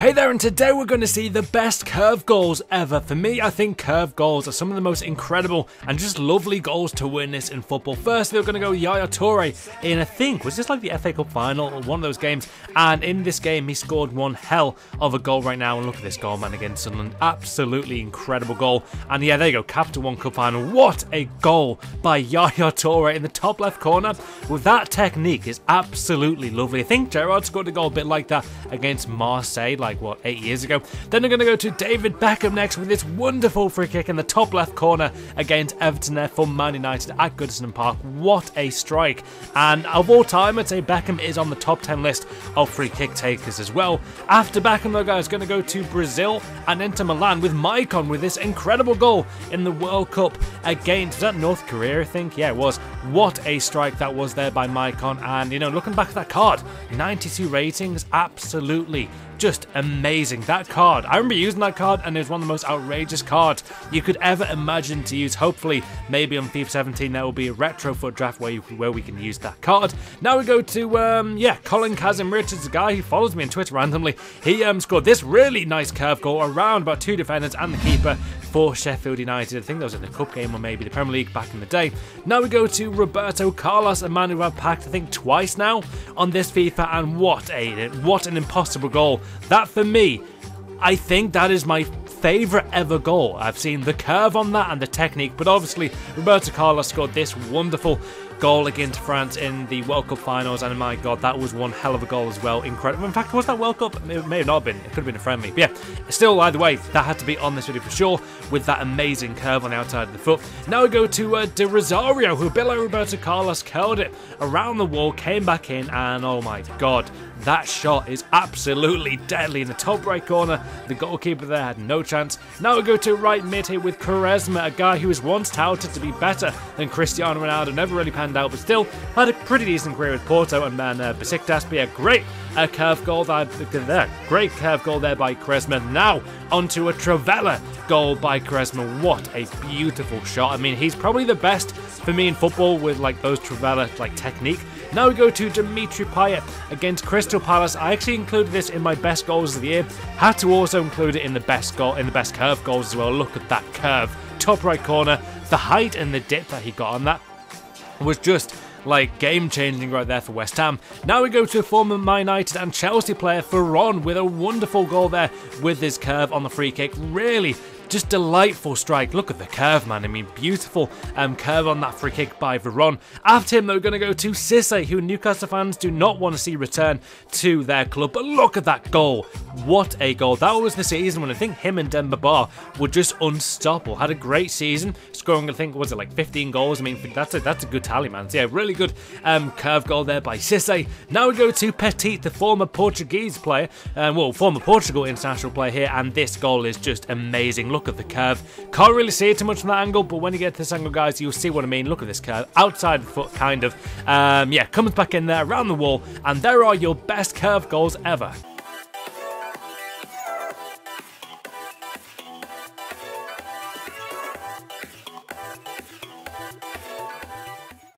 Hey there, and today we're going to see the best curve goals ever. For me, I think curve goals are some of the most incredible and just lovely goals to witness in football. First, we're going to go Yaya Toure in, I think, was this like the FA Cup final or one of those games? And in this game, he scored one hell of a goal right now. And look at this goal, man, against Sunderland. Absolutely incredible goal. And yeah, there you go, Capital One Cup final. What a goal by Yaya Toure in the top left corner. With that technique is absolutely lovely. I think Gerrard scored a goal a bit like that against Marseille. Like, what, eight years ago. Then they're going to go to David Beckham next with this wonderful free kick in the top left corner against Everton there for Man United at Goodison Park. What a strike. And of all time, I'd say Beckham is on the top 10 list of free kick takers as well. After Beckham, though, guys, going to go to Brazil and into Milan with Maicon with this incredible goal in the World Cup against, that North Korea, I think? Yeah, it was. What a strike that was there by Maicon. And, you know, looking back at that card, 92 ratings, absolutely just amazing. That card, I remember using that card and it was one of the most outrageous cards you could ever imagine to use. Hopefully, maybe on FIFA 17 there will be a retro FUT draft where, you, where we can use that card. Now we go to, um, yeah, Colin Kazim Richards, a guy who follows me on Twitter randomly. He um, scored this really nice curve goal around about two defenders and the keeper for Sheffield United. I think that was in the Cup game or maybe the Premier League back in the day. Now we go to Roberto Carlos, a man who I've packed I think twice now on this FIFA, and what a what an impossible goal. That for me, I think that is my favourite ever goal. I've seen the curve on that and the technique, but obviously Roberto Carlos scored this wonderful goal against France in the World Cup finals, and my god, that was one hell of a goal as well. Incredible. In fact, was that World Cup? It may have not been. It could have been a friendly. But yeah, still, either way, that had to be on this video for sure, with that amazing curve on the outside of the foot. Now we go to uh, De Rosario, who below Roberto Carlos curled it around the wall, came back in, and oh my god, that shot is absolutely deadly in the top right corner. The goalkeeper there had no chance. Now we go to right mid here with Quaresma, a guy who was once touted to be better than Cristiano Ronaldo, never really panned out, but still had a pretty decent career with Porto and man uh, Besiktas. But yeah, great uh, curve goal there, there. Great curve goal there by Quaresma. Now onto a trivela goal by Quaresma. What a beautiful shot. I mean, he's probably the best for me in football with like those trivela like technique. Now we go to Dimitri Payet against Crystal Palace. I actually included this in my best goals of the year. Had to also include it in the best goal in the best curve goals as well. Look at that curve, top right corner, the height and the dip that he got on that was just like game changing right there for West Ham. Now we go to former Man United and Chelsea player Veron with a wonderful goal there with his curve on the free kick. Really just delightful strike. Look at the curve, man. I mean, beautiful um, curve on that free kick by Veron. After him, they're going to go to Cissé, who Newcastle fans do not want to see return to their club. But look at that goal. What a goal. That was the season when I think him and Demba Ba were just unstoppable. Had a great season, scoring, I think, was it like 15 goals? I mean, that's a, that's a good tally, man. So yeah, really good um, curve goal there by Cissé. Now we go to Petit, the former Portuguese player, um, well, former Portugal international player here, and this goal is just amazing. Look look at the curve. Can't really see it too much from that angle, but when you get to this angle, guys, you'll see what I mean. Look at this curve. Outside the foot, kind of. Um, yeah, comes back in there, around the wall, and there are your best curve goals ever.